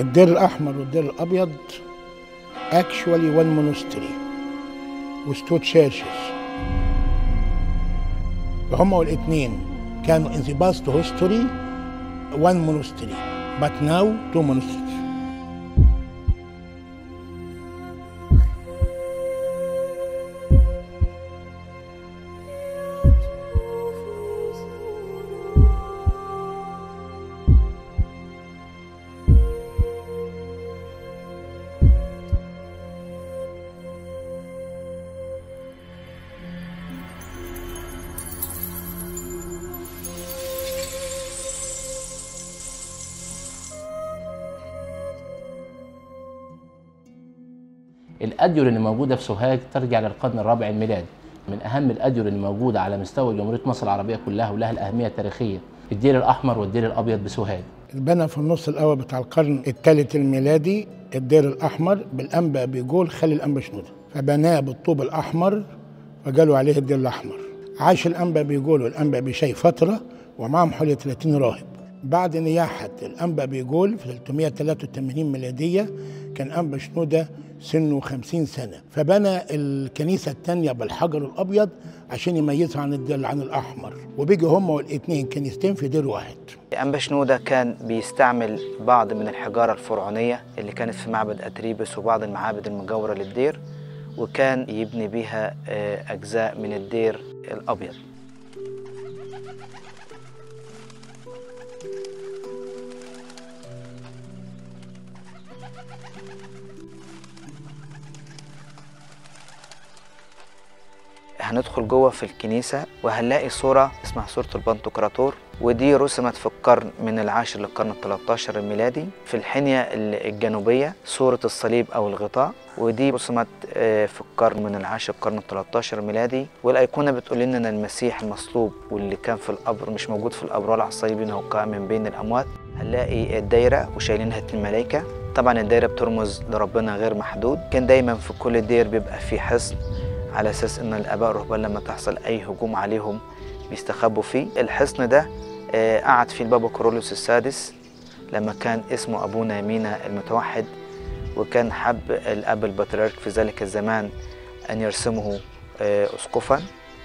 الدير الأحمر والدير الأبيض actually one monastery with two churches فهم والاثنين كانوا in the past history one monastery but now two monasteries الأديرة اللي موجودة في سوهاج ترجع للقرن الرابع الميلادي. من أهم الأديرة اللي موجودة على مستوى جمهورية مصر العربية كلها ولها الأهمية التاريخية الدير الأحمر والدير الأبيض بسوهاج. اتبنى في النص الأول بتاع القرن الثالث الميلادي الدير الأحمر بالأنبأ بيجول خلي الأنبأ شنودة. فبناه بالطوب الأحمر وقالوا عليه الدير الأحمر. عاش الأنبأ بيجول والأنبأ بشي فترة ومعهم حوالي 30 راهب. بعد نياحة الأنبأ بيجول في 383 ميلادية كان أنبأ شنودة سنه 50 سنة. فبنى الكنيسة الثانية بالحجر الأبيض عشان يميزها عن الدير عن الأحمر. وبيجوا هما والاثنين كنيستين في دير واحد. أنبا شنودة كان بيستعمل بعض من الحجارة الفرعونية اللي كانت في معبد أتريبس وبعض المعابد المجاورة للدير وكان يبني بيها آه، أجزاء من الدير الأبيض. هندخل جوه في الكنيسة وهنلاقي صورة اسمها صورة البنتوكراتور ودي رسمت في القرن من العاشر للقرن الثلاثة الميلادي في الحنية الجنوبية صورة الصليب أو الغطاء ودي رسمت آه، في القرن من العاشر القرن الثلاثة الميلادي. والأيقونة بتقول لنا إن المسيح المصلوب واللي كان في القبر مش موجود في القبر ولا على الصليب إنه قائم من بين الأموات. هنلاقي الدايرة وشايلينها الملائكة طبعا الدايرة بترمز لربنا غير محدود. كان دايما في كل دير بيبقى فيه حصن على أساس إن الآباء الرهبان لما تحصل أي هجوم عليهم بيستخبوا فيه الحصن ده آه، قعد فيه البابا كورولوس السادس لما كان اسمه أبونا يمينا المتوحد وكان حب الأب البطريرك في ذلك الزمان أن يرسمه آه، اسقفا.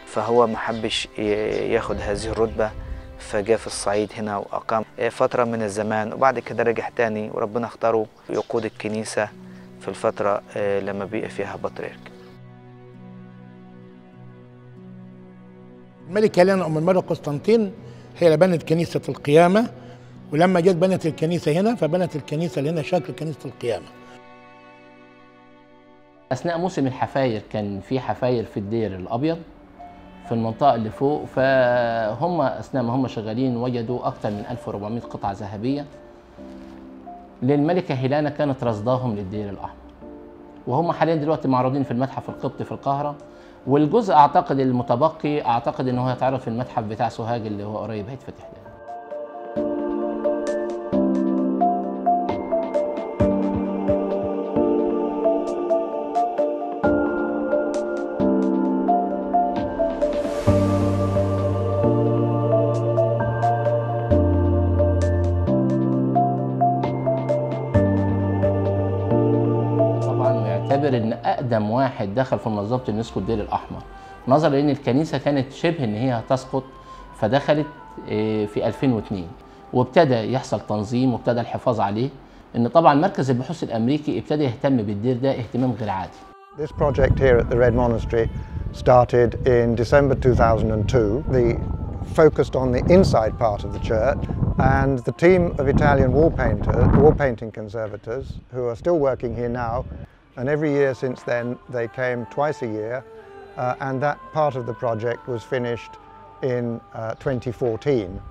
فهو ما حبش ياخد هذه الرتبة فجاء في الصعيد هنا وأقام آه، فترة من الزمان. وبعد كده رجع تاني وربنا اختاره يقود الكنيسة في الفترة لما بقي فيها بطريرك. الملكة هيلانا أم الملك قسطنطين هي اللي بنت كنيسة القيامة ولما جت بنت الكنيسة هنا فبنت الكنيسة اللي هنا شكل كنيسة القيامة. أثناء موسم الحفاير كان في حفاير في الدير الأبيض في المنطقة اللي فوق فهم أثناء ما هم شغالين وجدوا أكثر من 1400 قطعة ذهبية. للملكة هيلانا كانت رصداهم للدير الأحمر. وهم حاليا دلوقتي معروضين في المتحف القبطي في القاهرة. والجزء أعتقد المتبقي أعتقد إن هو هيتعرض في المتحف بتاع سوهاج اللي هو قريب هيتفتح ده. يعتبر إن أقدم واحد دخل في منظمة اليونسكو الدير الأحمر. نظرا لإن الكنيسة كانت شبه إن هي هتسقط فدخلت آه، في 2002 وابتدى يحصل تنظيم وابتدى الحفاظ عليه إن طبعا مركز البحوث الأمريكي ابتدى يهتم بالدير ده اهتمام غير عادي. This project here at the Red Monastery started in December 2002. The focused on the inside part of the church and the team of Italian wall painters, wall painting conservators who are still working here now and every year since then they came twice a year uh, and that part of the project was finished in uh, 2014.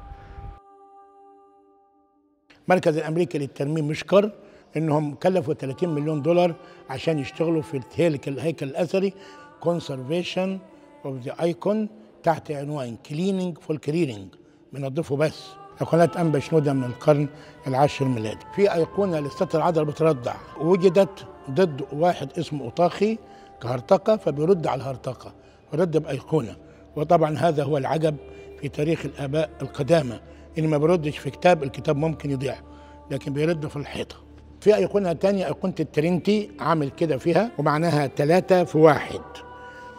المركز الامريكي للترميم مشكر إنهم كلفوا 30 مليون دولار عشان يشتغلوا في الهيكل الهيكل الأثري conservation of the icon تحت عنوان cleaning for cleaning بنضفه بس ايقونات انبا شنوده من القرن العاشر ميلادي في أيقونة للستر العذراء بترضع وجدت ضد واحد اسمه أوطاخي كهرطقة فبيرد على الهرطقة فرد بأيقونة. وطبعا هذا هو العجب في تاريخ الآباء القدامى. اللي ما بيردش في كتاب الكتاب ممكن يضيع لكن بيرد في الحيطة. في أيقونة تانية أيقونة ال Trinity عامل كده فيها ومعناها ثلاثة في واحد.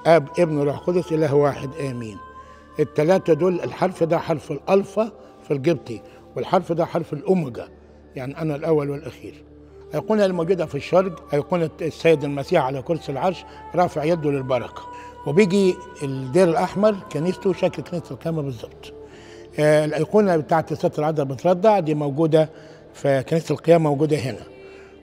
آب ابن روح قدس إله واحد آمين. الثلاثه دول الحرف ده حرف الالفا في القبطي والحرف ده حرف الأوميجا يعني أنا الأول والأخير. ايقونه الموجودة في الشرق ايقونه السيد المسيح على كرسي العرش رافع يده للبركة. وبيجي الدير الأحمر كنيسته شكل كنيسة القيامه بالظبط آه، الأيقونة بتاعت ست العذراء بترضع دي موجودة في كنيسة القيامة موجودة هنا.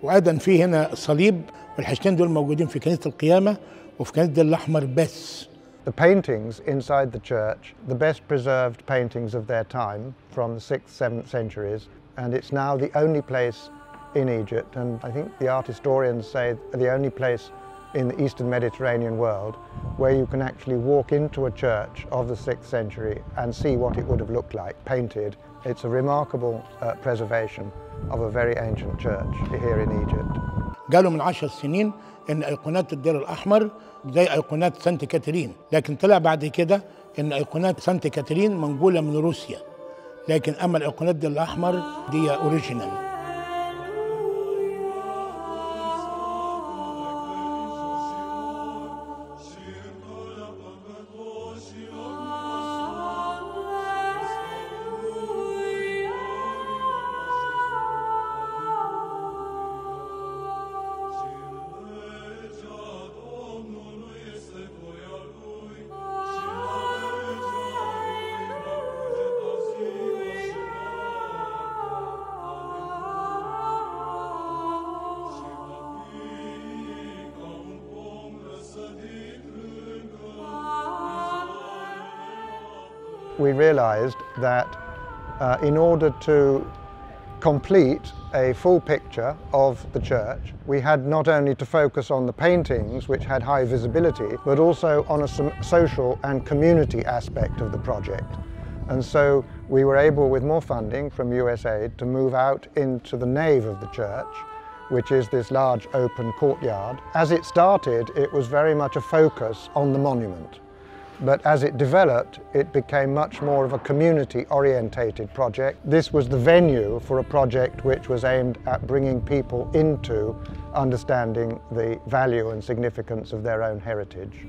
وأيضا في هنا صليب والحاجتين دول موجودين في كنيسة القيامة وفي كنيسة الدير الأحمر بس. The paintings inside the church, the best preserved paintings of their time from the 6th, 7th centuries, and it's now the only place in Egypt, and I think the art historians say the only place in the Eastern Mediterranean world where you can actually walk into a church of the 6th century and see what it would have looked like painted. It's a remarkable uh, preservation of a very ancient church here in Egypt. قالوا من عشر سنين إن أيقونات الدير الأحمر زي أيقونات Saint كاترين لكن طلع بعد كده إن أيقونات Saint كاترين منقولة من روسيا لكن أما الايقونات الدير الأحمر دي original we realized that uh, in order to complete a full picture of the church, we had not only to focus on the paintings, which had high visibility, but also on a social and community aspect of the project. And so we were able, with more funding from USAID, to move out into the nave of the church, which is this large open courtyard. As it started, it was very much a focus on the monument. But as it developed, it became much more of a community orientated project. This was the venue for a project which was aimed at bringing people into understanding the value and significance of their own heritage.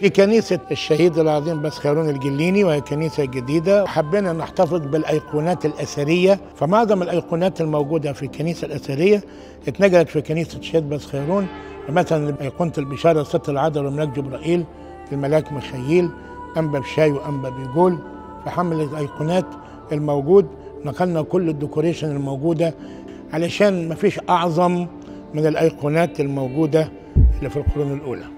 في كنيسة الشهيد العظيم بسخيرون الجليني وهي كنيسة جديدة. حبينا نحتفظ بالأيقونات الأثرية. فمعظم الأيقونات الموجودة في الكنيسة الأثرية اتنقلت في كنيسة الشهيد بسخيرون مثلا أيقونة البشارة ست العذراء والملاك جبرائيل الملاك مخيل أنبا بشاي وأنبا بيقول فحمل الأيقونات الموجود نقلنا كل الديكوريشن الموجودة. علشان مفيش أعظم من الأيقونات الموجودة اللي في القرون الأولى.